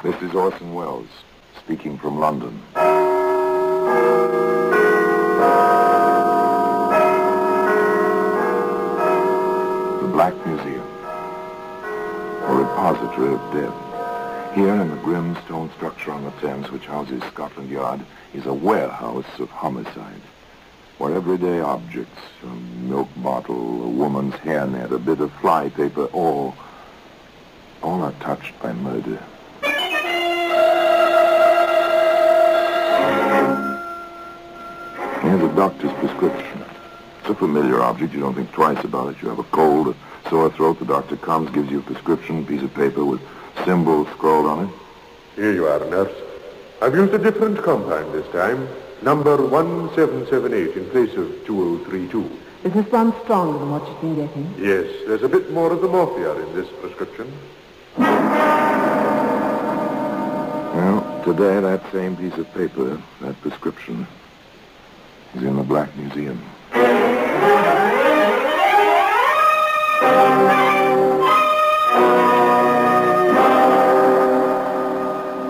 This is Orson Welles, speaking from London. The Black Museum, a repository of death. Here in the grim stone structure on the Thames, which houses Scotland Yard, is a warehouse of homicide, where everyday objects, a milk bottle, a woman's hairnet, a bit of fly paper, all, all are touched by murder. Here's a doctor's prescription. It's a familiar object. You don't think twice about it. You have a cold, a sore throat. The doctor comes, gives you a prescription, piece of paper with symbols scrawled on it. Here you are, nurse. I've used a different compound this time. Number 1778 in place of 2032. Is this one stronger than what you've been getting? Yes, there's a bit more of the morphia in this prescription. Well, today that same piece of paper, that prescription, in the Black Museum.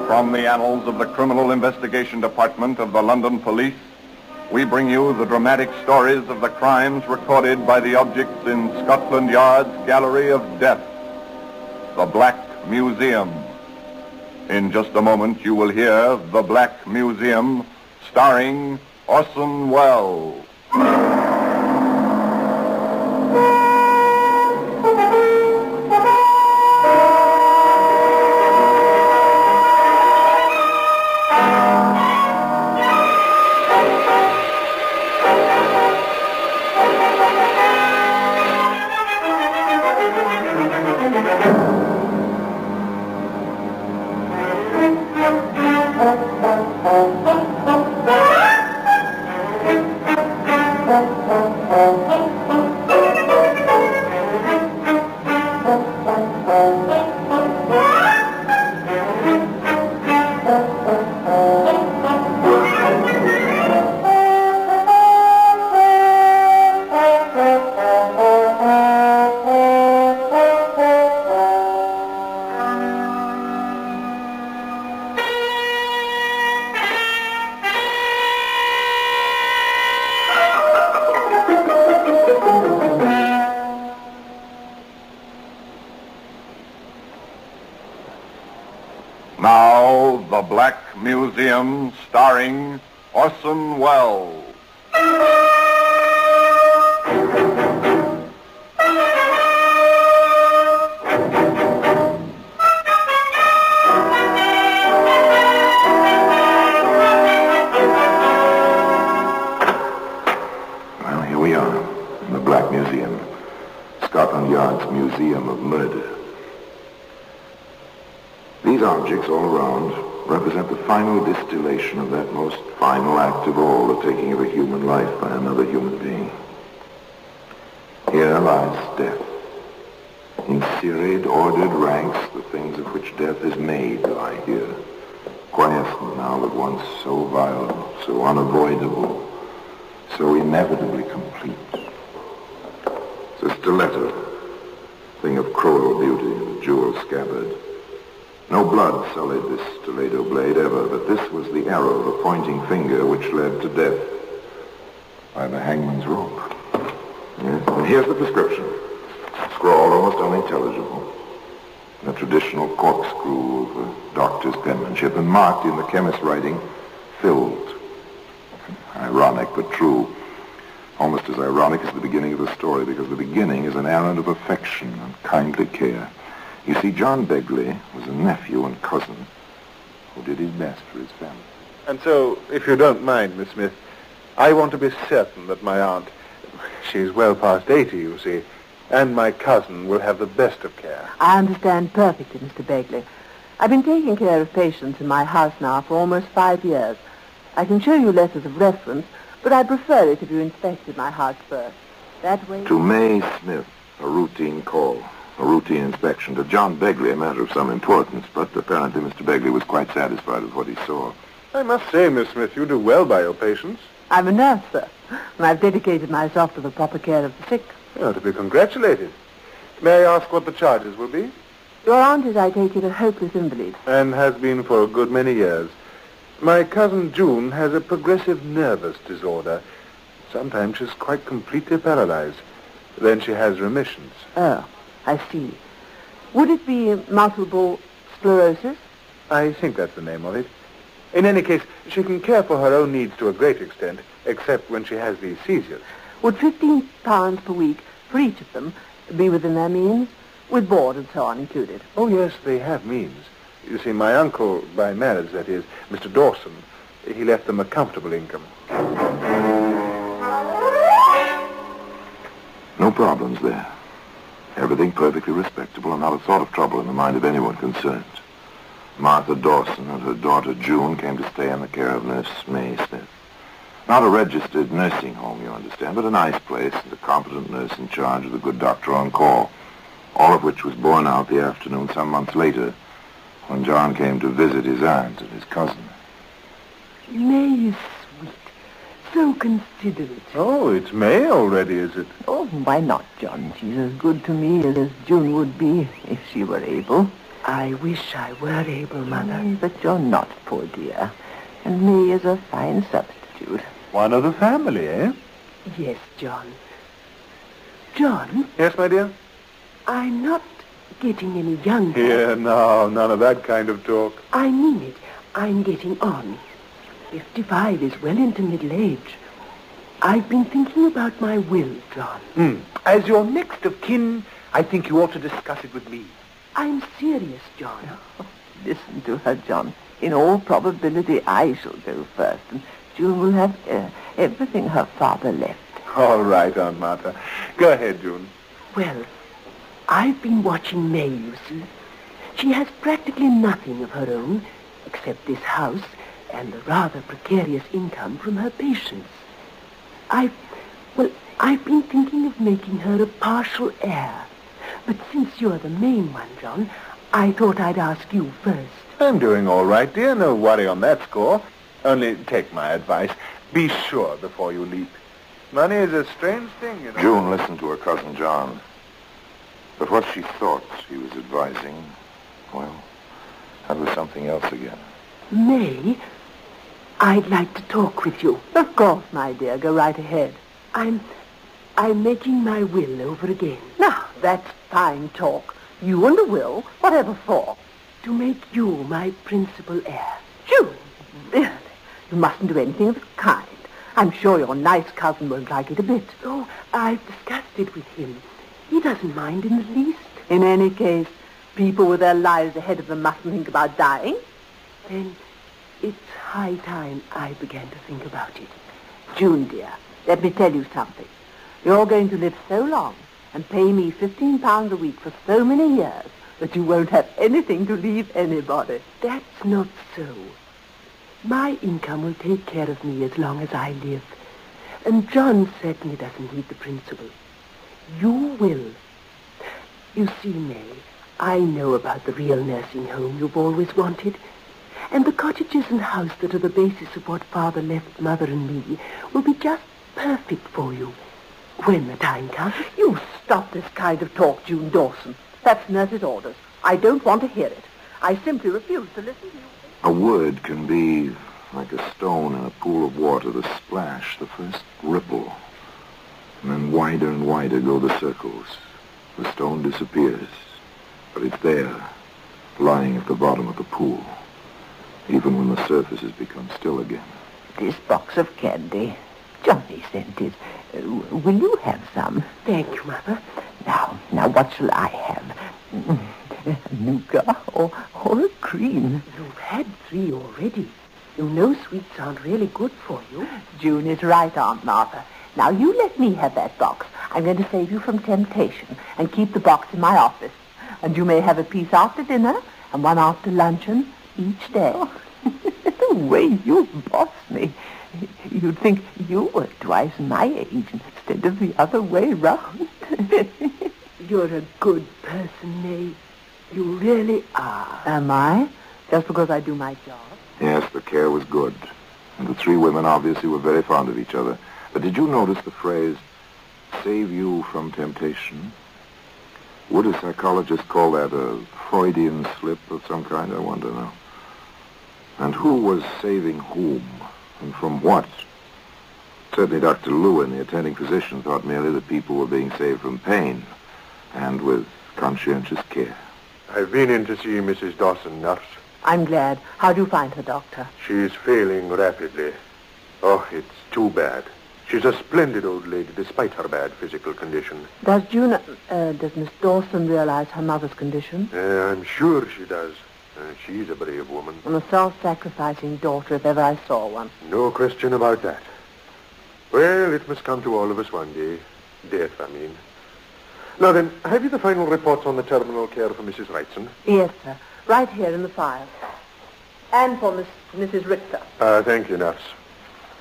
From the annals of the Criminal Investigation Department of the London Police, we bring you the dramatic stories of the crimes recorded by the objects in Scotland Yard's Gallery of Death, the Black Museum. In just a moment, you will hear The Black Museum, starring Orson Welles. Black Museum, starring Orson Welles. Well, here we are, in the Black Museum, Scotland Yard's Museum of Murder. These objects all around represent the final distillation of that most final act of all, the taking of a human life by another human being. Here lies death. In serried, ordered ranks, the things of which death is made lie here, quiescent now that once so violent, so unavoidable, so inevitably complete. It's a stiletto, thing of cruel beauty and jewel scabbard. No blood sullied this stiletto blade ever, but this was the arrow, the pointing finger, which led to death by the hangman's rope. Yes, and here's the prescription, scrawled almost unintelligible. In a traditional corkscrew of a doctor's penmanship, and marked in the chemist's writing, filled. Ironic, but true. Almost as ironic as the beginning of the story, because the beginning is an errand of affection and kindly care. You see, John Begley was a nephew and cousin who did his best for his family. And so, if you don't mind, Miss Smith, I want to be certain that my aunt, she's well past 80, you see, and my cousin will have the best of care. I understand perfectly, Mr. Begley. I've been taking care of patients in my house now for almost five years. I can show you letters of reference, but I prefer it if you inspected my house first. That way... To May Smith, a routine call, a routine inspection. To John Begley, a matter of some importance, but apparently Mr. Begley was quite satisfied with what he saw. I must say, Miss Smith, you do well by your patients. I'm a nurse, sir, and I've dedicated myself to the proper care of the sick. You are to be congratulated. May I ask what the charges will be? Your aunt is, I take it, a hopeless invalid. And has been for a good many years. My cousin June has a progressive nervous disorder. Sometimes she's quite completely paralyzed. Then she has remissions. Oh, I see. Would it be multiple sclerosis? I think that's the name of it. In any case, she can care for her own needs to a great extent, except when she has these seizures. Would 15 pounds per week for each of them be within their means, with board and so on included? Oh, yes, they have means. You see, my uncle, by marriage, that is, Mr. Dawson, he left them a comfortable income. No problems there. Everything perfectly respectable and not a thought of trouble in the mind of anyone concerned. Martha Dawson and her daughter June came to stay in the care of Nurse May Smith. Not a registered nursing home, you understand, but a nice place and a competent nurse in charge with a good doctor on call. All of which was borne out the afternoon some months later when John came to visit his aunt and his cousin. May. So considerate. Oh, it's May already, is it? Oh, why not, John? She's as good to me as, as June would be if she were able. I wish I were able, Mother. Ay, but you're not, poor dear. And May is a fine substitute. One of the family, eh? Yes, John. John, Yes, my dear? I'm not getting any younger. Here, no, none of that kind of talk. I mean it. I'm getting on. Fifty-five is well into middle age. I've been thinking about my will, John. Hmm. As your next of kin, I think you ought to discuss it with me. I'm serious, John. Listen to her, John. In all probability, I shall go first, and June will have uh, everything her father left. All right, Aunt Martha. Go ahead, June. Well, I've been watching May, you see. She has practically nothing of her own, except this house and the rather precarious income from her patients. I've, well, I've been thinking of making her a partial heir. But since you're the main one, John, I thought I'd ask you first. I'm doing all right, dear. No worry on that score. Only take my advice. Be sure before you leap. Money is a strange thing, you know. June listened to her cousin John. But what she thought he was advising, well, that was something else again. May, I'd like to talk with you. Of course, my dear. Go right ahead. I'm, I'm making my will over again. Now, that's fine talk. You and the will, whatever for? To make you my principal heir. June, really, you mustn't do anything of the kind. I'm sure your nice cousin won't like it a bit. Oh, I've discussed it with him. He doesn't mind in the least. In any case, people with their lives ahead of them mustn't think about dying. Then it's high time I began to think about it. June, dear, let me tell you something. You're going to live so long and pay me 15 pounds a week for so many years that you won't have anything to leave anybody. That's not so. My income will take care of me as long as I live. And John certainly doesn't need the principal. You will. You see, May, I know about the real nursing home you've always wanted. And the cottages and house that are the basis of what Father left Mother and me will be just perfect for you when the time comes. You stop this kind of talk, June Dawson. That's nurse's orders. I don't want to hear it. I simply refuse to listen to you. A word can be like a stone in a pool of water, the splash, the first ripple. And then wider and wider go the circles. The stone disappears, but it's there, lying at the bottom of the pool, even when the surface has become still again. This box of candy. Johnny sent it. Uh, will you have some? Thank you, Mother. Now, now, what shall I have? Nougat or, or a cream? You've had three already. You know sweets aren't really good for you. June is right, Aunt Martha. Now, you let me have that box. I'm going to save you from temptation and keep the box in my office. And you may have a piece after dinner and one after luncheon each day. the way you boss me. You'd think you were twice my age instead of the other way round. You're a good person, May. You really are. Am I? Just because I do my job? Yes, the care was good. And the three women obviously were very fond of each other. But did you notice the phrase, save you from temptation? Would a psychologist call that a Freudian slip of some kind, I wonder now? And who was saving whom? And from what? Certainly Dr. Lewin, the attending physician, thought merely that people were being saved from pain, and with conscientious care. I've been in to see Mrs. Dawson, nurse. I'm glad. How do you find her, Doctor? She's failing rapidly. Oh, it's too bad. She's a splendid old lady, despite her bad physical condition. Does June, uh, does Miss Dawson realize her mother's condition? Uh, I'm sure she does. Uh, she's a brave woman. And a self-sacrificing daughter, if ever I saw one. No question about that. Well, it must come to all of us one day. Death, I mean. Now then, have you the final reports on the terminal care for Mrs. Wrightson? Yes, sir. Right here in the file. And for Miss, Mrs. Richter. Uh, thank you, nurse.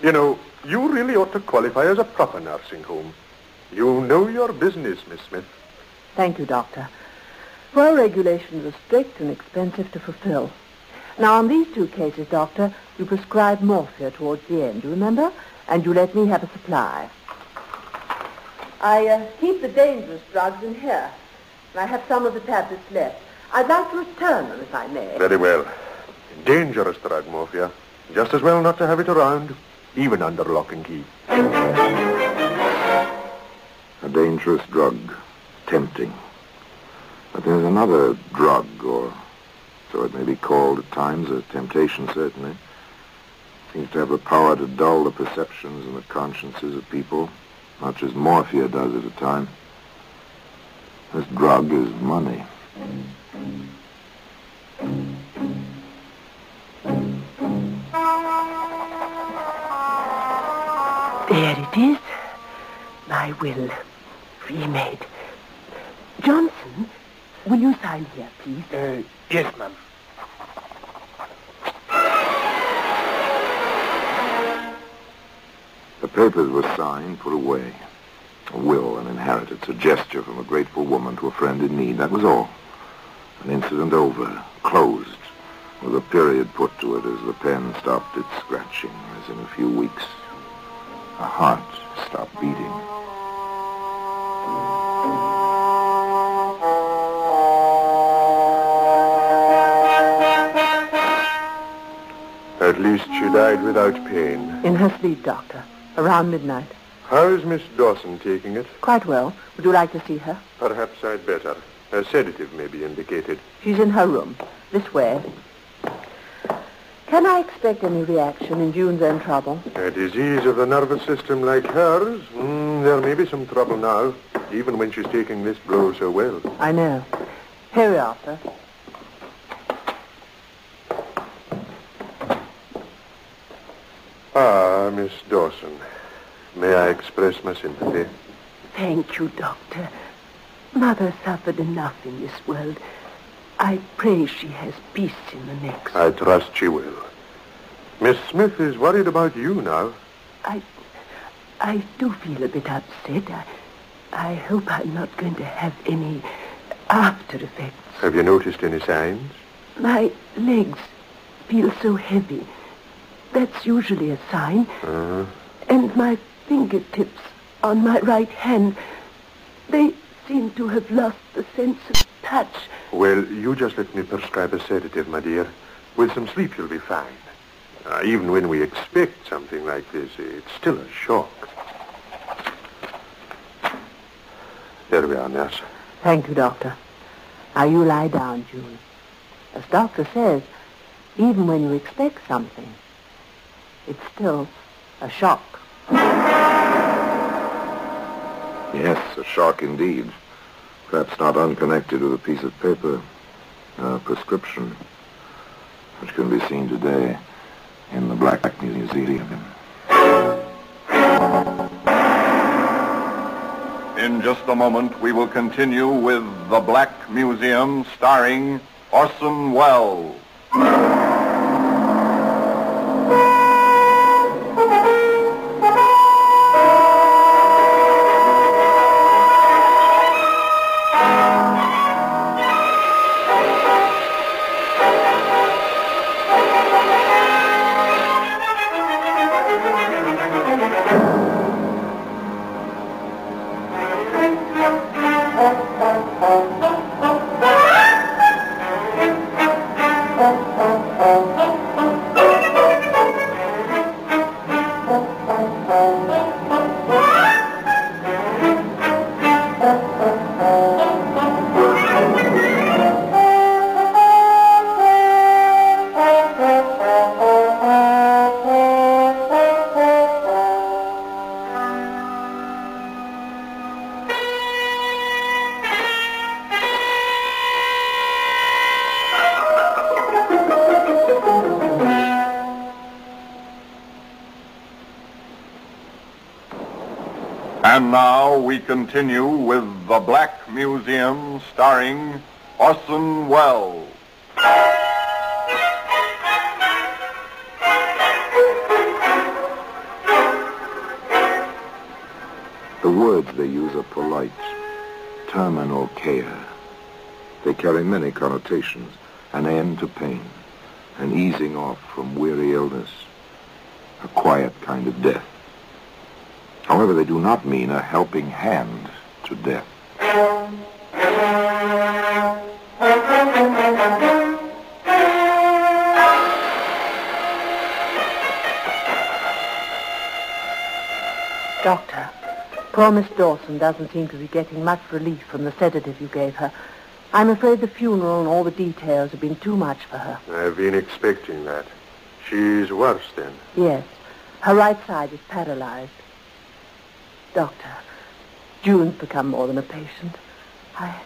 You know, you really ought to qualify as a proper nursing home. You know your business, Miss Smith. Thank you, Doctor. Well, regulations are strict and expensive to fulfill. Now, on these two cases, Doctor, you prescribed morphia towards the end, you remember? And you let me have a supply. I uh, keep the dangerous drugs in here. And I have some of the tablets left. I'd like to return them, if I may. Very well. Dangerous drug, morphia. Just as well not to have it around, even under lock and key. A dangerous drug. Tempting. But there's another drug, or so it may be called at times, a temptation certainly. Seems to have the power to dull the perceptions and the consciences of people, much as morphia does at a time. This drug is money. There it is. My will. Remade. Johnson, will you sign here, please? Uh, yes, ma'am. The papers were signed, put away. A will, an inheritance, a gesture from a grateful woman to a friend in need. That was all. An incident over, closed, with a period put to it as the pen stopped its scratching, as in a few weeks, a heart stopped beating. At least she died without pain. In her sleep, Doctor. Around midnight. How's Miss Dawson taking it? Quite well. Would you like to see her? Perhaps I'd better. A sedative may be indicated. She's in her room. This way. Can I expect any reaction in June's own trouble? A disease of the nervous system like hers? Mm, there may be some trouble now, even when she's taking this blow so well. I know. Here we are, sir. Ah, Miss Dawson. May I express my sympathy? Thank you, Doctor. Mother suffered enough in this world. I pray she has peace in the next. I trust she will. Miss Smith is worried about you now. I, I do feel a bit upset. I, I hope I'm not going to have any after effects. Have you noticed any signs? My legs feel so heavy. That's usually a sign. Uh, And my fingertips on my right hand, they seem to have lost the sense of touch. well, you just let me prescribe a sedative, my dear. With some sleep, you'll be fine. Uh, even when we expect something like this, it's still a shock. There we are, nurse. Thank you, Doctor. Now you lie down, June. As Doctor says, even when you expect something, it's still a shock. Yes, a shock indeed. Perhaps not unconnected with a piece of paper, a prescription, which can be seen today in the Black Museum. In just a moment, we will continue with The Black Museum starring Orson Welles. We continue with The Black Museum starring Orson Welles. The words they use are polite. Terminal care. They carry many connotations. An end to pain. An easing off from weary illness. A quiet kind of death. However, they do not mean a helping hand to death. Doctor, poor Miss Dawson doesn't seem to be getting much relief from the sedative you gave her. I'm afraid the funeral and all the details have been too much for her. I've been expecting that. She's worse then. Yes, her right side is paralyzed. Doctor, June's become more than a patient. I,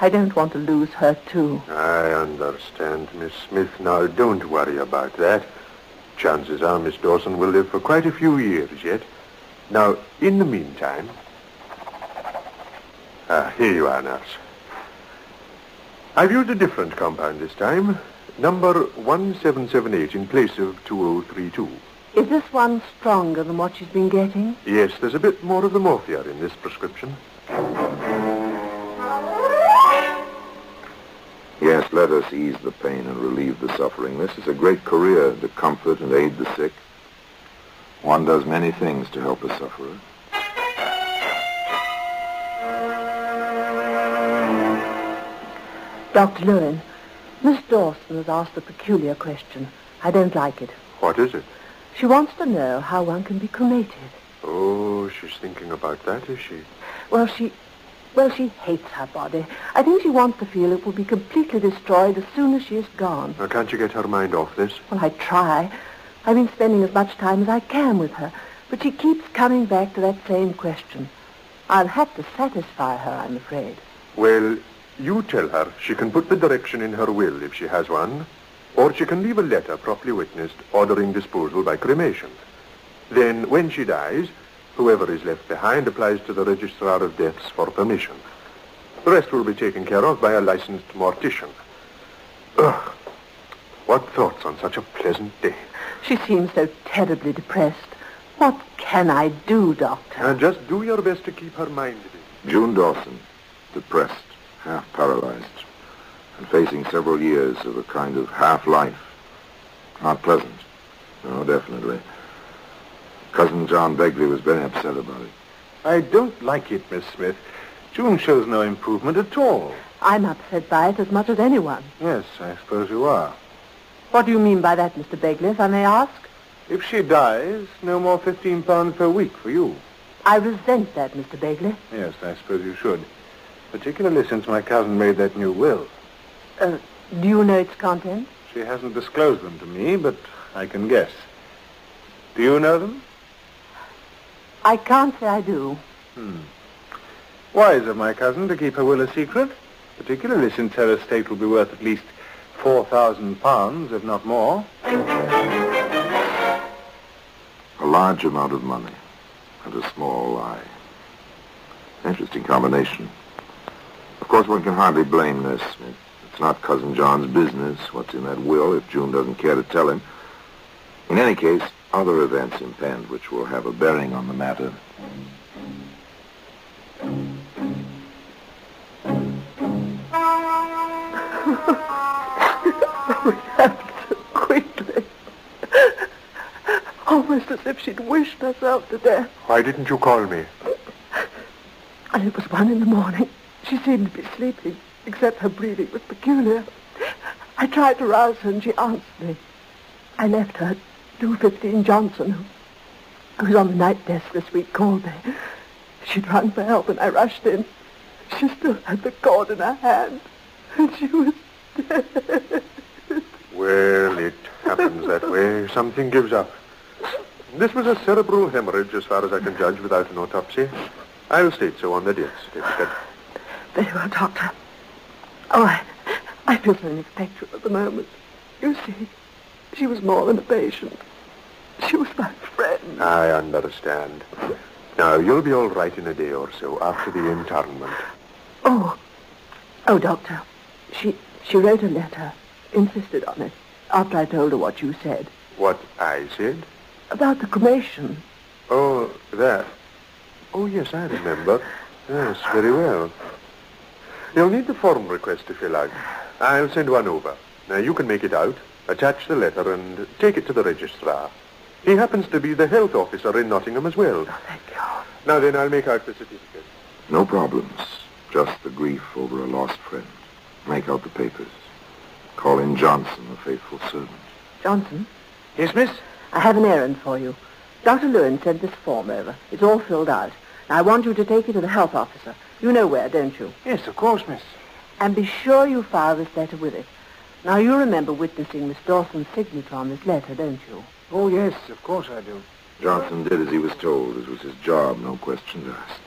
I don't want to lose her too. I understand, Miss Smith. Now, don't worry about that. Chances are Miss Dawson will live for quite a few years yet. Now, in the meantime... Ah, here you are, nurse. I've used a different compound this time. Number 1778 in place of 2032. Is this one stronger than what she's been getting? Yes, there's a bit more of the morphia in this prescription. Yes, let us ease the pain and relieve the suffering. This is a great career to comfort and aid the sick. One does many things to help a sufferer. Dr. Lewin, Miss Dawson has asked a peculiar question. I don't like it. What is it? She wants to know how one can be cremated. Oh, she's thinking about that, is she? Well, she... Well, she hates her body. I think she wants to feel it will be completely destroyed as soon as she is gone. Now, can't you get her mind off this? Well, I try. I've been spending as much time as I can with her, but she keeps coming back to that same question. I'll have to satisfy her, I'm afraid. Well, you tell her she can put the direction in her will if she has one, or she can leave a letter properly witnessed ordering disposal by cremation. Then, when she dies, whoever is left behind applies to the Registrar of Deaths for permission. The rest will be taken care of by a licensed mortician. Ugh. What thoughts on such a pleasant day? She seems so terribly depressed. What can I do, Doctor? And just do your best to keep her mind busy. June Dawson, depressed, half paralyzed, and facing several years of a kind of half-life. Not pleasant. No, definitely. Cousin John Begley was very upset about it. I don't like it, Miss Smith. June shows no improvement at all. I'm upset by it as much as anyone. Yes, I suppose you are. What do you mean by that, Mr. Begley, if I may ask? If she dies, no more 15 pounds per week for you. I resent that, Mr. Begley. Yes, I suppose you should. Particularly since my cousin made that new will. Uh, do you know its contents? She hasn't disclosed them to me, but I can guess. Do you know them? I can't say I do. Hmm. Wise of my cousin to keep her will a secret, particularly since her estate will be worth at least four thousand pounds, if not more. A large amount of money and a small lie. Interesting combination. Of course, one can hardly blame this. It's not Cousin John's business what's in that will if June doesn't care to tell him. In any case, other events impend which will have a bearing on the matter. it happened so quickly. Almost as if she'd wished herself to death. Why didn't you call me? And it was one in the morning. She seemed to be sleeping, except her breathing was peculiar. I tried to rouse her, and she answered me. I left her. 215 Johnson, who, who's on the night desk this week, called me. She'd rung for help, and I rushed in. She still had the cord in her hand, and she was dead. Well, it happens that way. Something gives up. This was a cerebral hemorrhage, as far as I can judge, without an autopsy. I'll state so on the death certificate. Very well, Doctor. Oh, I, I feel so ineffectual at the moment. You see, she was more than a patient. She was my friend. I understand. Now, you'll be all right in a day or so after the internment. Oh, oh, Doctor. She, she wrote a letter, insisted on it, after I told her what you said. What I said? About the cremation. Oh, that. Oh, yes, I remember. Yes, very well. You'll need the form request if you like. I'll send one over. Now, you can make it out, attach the letter, and take it to the registrar. He happens to be the health officer in Nottingham as well. Oh, thank you. Now then, I'll make out the certificate. No problems. Just the grief over a lost friend. Make out the papers. Call in Johnson, the faithful servant. Johnson, Yes, miss? I have an errand for you. Dr. Lewin sent this form over. It's all filled out. I want you to take it to the health officer. You know where, don't you? Yes, of course, miss. And be sure you file this letter with it. Now, you remember witnessing Miss Dawson's signature on this letter, don't you? Oh, yes, of course I do. Johnson did as he was told. It was his job, no questions asked.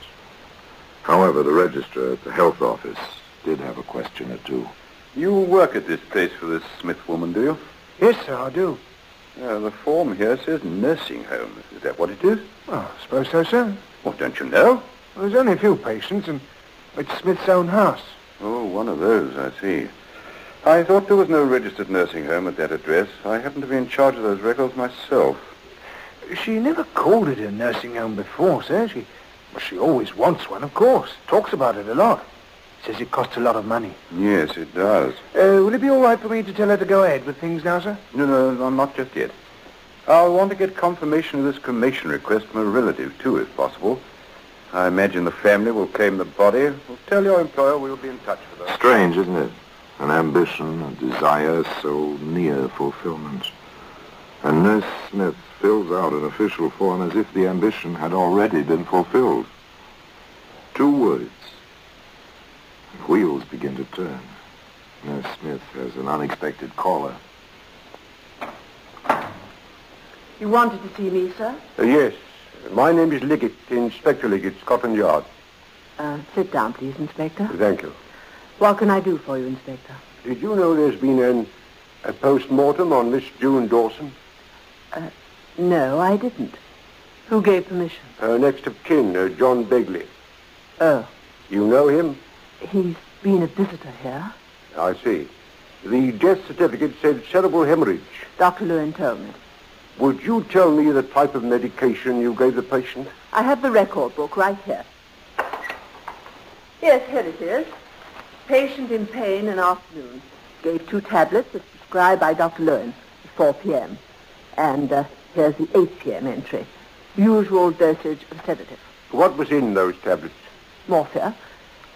However, the registrar at the health office did have a question or two. You work at this place for this Smith woman, do you? Yes, sir, I do. Uh, the form here says nursing home. Is that what it is? Well, I suppose so, sir. Well, don't you know? There's only a few patients, and it's Smith's own house. Oh, one of those, I see. I thought there was no registered nursing home at that address. I happen to be in charge of those records myself. She never called it a nursing home before, sir. She, well, she always wants one, of course. Talks about it a lot. Says it costs a lot of money. Yes, it does. Uh, will it be all right for me to tell her to go ahead with things now, sir? No, no, no, not just yet. I'll want to get confirmation of this cremation request from a relative, too, if possible. I imagine the family will claim the body. Well, tell your employer we'll be in touch with her. Strange, isn't it? An ambition, a desire so near fulfillment. And Nurse Smith fills out an official form as if the ambition had already been fulfilled. Two words. Wheels begin to turn. Nurse Smith has an unexpected caller. You wanted to see me, sir? Uh, yes. My name is Liggett, Inspector Liggett, Scotland Yard. Uh, sit down, please, Inspector. Thank you. What can I do for you, Inspector? Did you know there's been an, a post-mortem on Miss June Dawson? No, I didn't. Who gave permission? Her next of kin, uh, John Begley. Oh, You know him? he's been a visitor here. I see. The death certificate said cerebral hemorrhage. Dr. Lewin told me. Would you tell me the type of medication you gave the patient? I have the record book right here. Yes, here it is. Patient in pain in afternoon. Gave two tablets as prescribed by Dr. Lewin at 4 p.m. And uh, here's the 8 p.m. entry. Usual dosage of sedative. What was in those tablets? Morphia.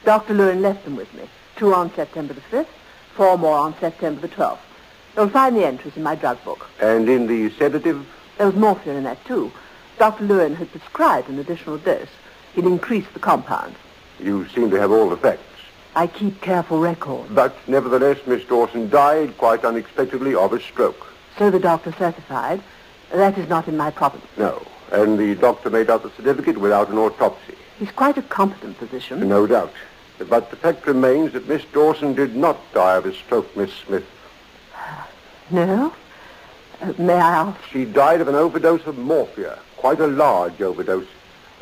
Dr. Lewin left them with me. Two on September the 5th, four more on September the 12th. You'll find the entries in my drug book. And in the sedative? There was morphine in that, too. Dr. Lewin had prescribed an additional dose. He'd increased the compound. You seem to have all the facts. I keep careful records. But nevertheless, Miss Dawson died quite unexpectedly of a stroke. So the doctor certified. That is not in my property. No. And the doctor made out the certificate without an autopsy. He's quite a competent physician. No doubt. But the fact remains that Miss Dawson did not die of a stroke, Miss Smith. No? Uh, may I ask? She died of an overdose of morphia, quite a large overdose.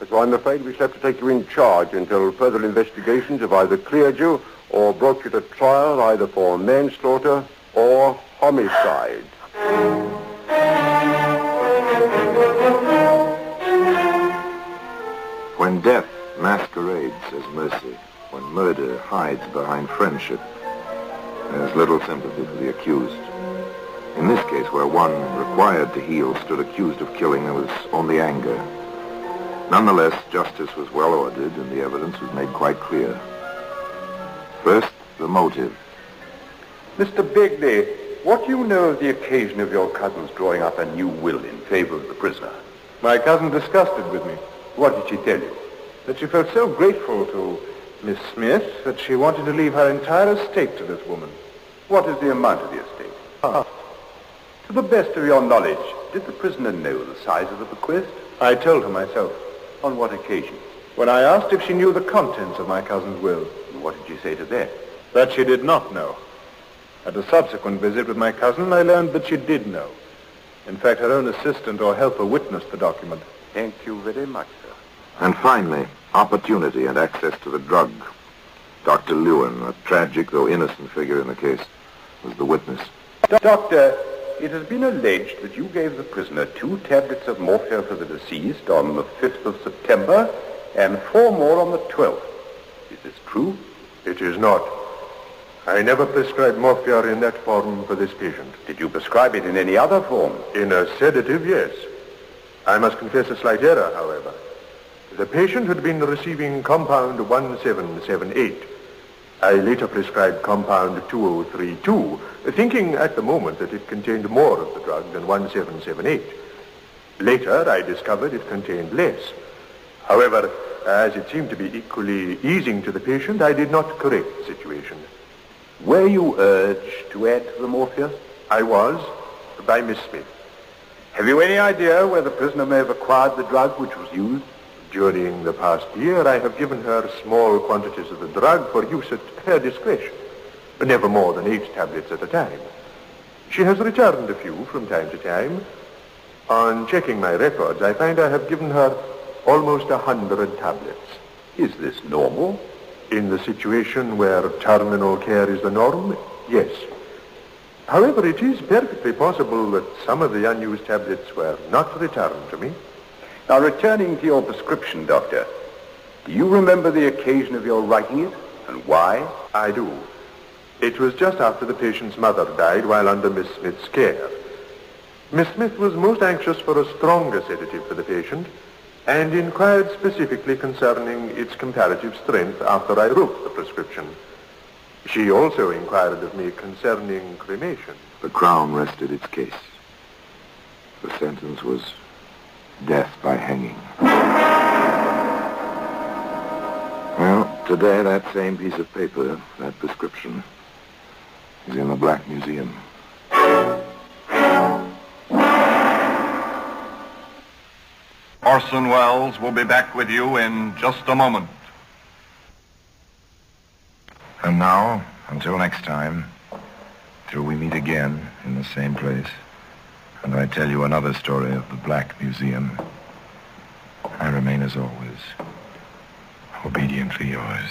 So I'm afraid we shall have to take you in charge until further investigations have either cleared you or brought you to trial either for manslaughter or homicide. When death masquerades as mercy, when murder hides behind friendship, there's little sympathy for the accused. In this case, where one required to heal stood accused of killing, there was only anger. Nonetheless, justice was well ordered and the evidence was made quite clear. First, the motive. Mr. Begley, what do you know of the occasion of your cousin's drawing up a new will in favor of the prisoner? My cousin discussed it with me, What did she tell you? that she felt so grateful to Miss Smith that she wanted to leave her entire estate to this woman. What is the amount of the estate? Ah. To the best of your knowledge, did the prisoner know the size of the bequest? I told her myself. On what occasion? When I asked if she knew the contents of my cousin's will, And what did you say to that? that she did not know. At a subsequent visit with my cousin, I learned that she did know. In fact, her own assistant or helper witnessed the document. Thank you very much, sir. And finally, opportunity and access to the drug. Dr. Lewin, a tragic though innocent figure in the case, was the witness. Doctor, it has been alleged that you gave the prisoner two tablets of morphia for the deceased on the 5th of September and four more on the 12th. Is this true? It is not. I never prescribed morphia in that form for this patient. Did you prescribe it in any other form? In a sedative, yes. I must confess a slight error, however. The patient had been receiving compound 1778. I later prescribed compound 2032, thinking at the moment that it contained more of the drug than 1778. Later, I discovered it contained less. However, as it seemed to be equally easing to the patient, I did not correct the situation. Were you urged to add to the morphia? I was, by Miss Smith. Have you any idea where the prisoner may have acquired the drug which was used? During the past year, I have given her small quantities of the drug for use at her discretion, but never more than eight tablets at a time. She has returned a few from time to time. On checking my records, I find I have given her almost a hundred tablets. Is this normal? In the situation where terminal care is the norm, yes. However, it is perfectly possible that some of the unused tablets were not returned to me. Now, returning to your prescription, Doctor, do you remember the occasion of your writing it and why? I do. It was just after the patient's mother died while under Miss Smith's care. Miss Smith was most anxious for a stronger sedative for the patient and inquired specifically concerning its comparative strength after I wrote the prescription. She also inquired of me concerning cremation. The Crown rested its case. The sentence was death by hanging. Well, today that same piece of paper, that prescription, is in the Black Museum. Orson Welles will be back with you in just a moment. And now, until next time, till we meet again in the same place, and I tell you another story of the Black Museum, I remain as always, obediently yours.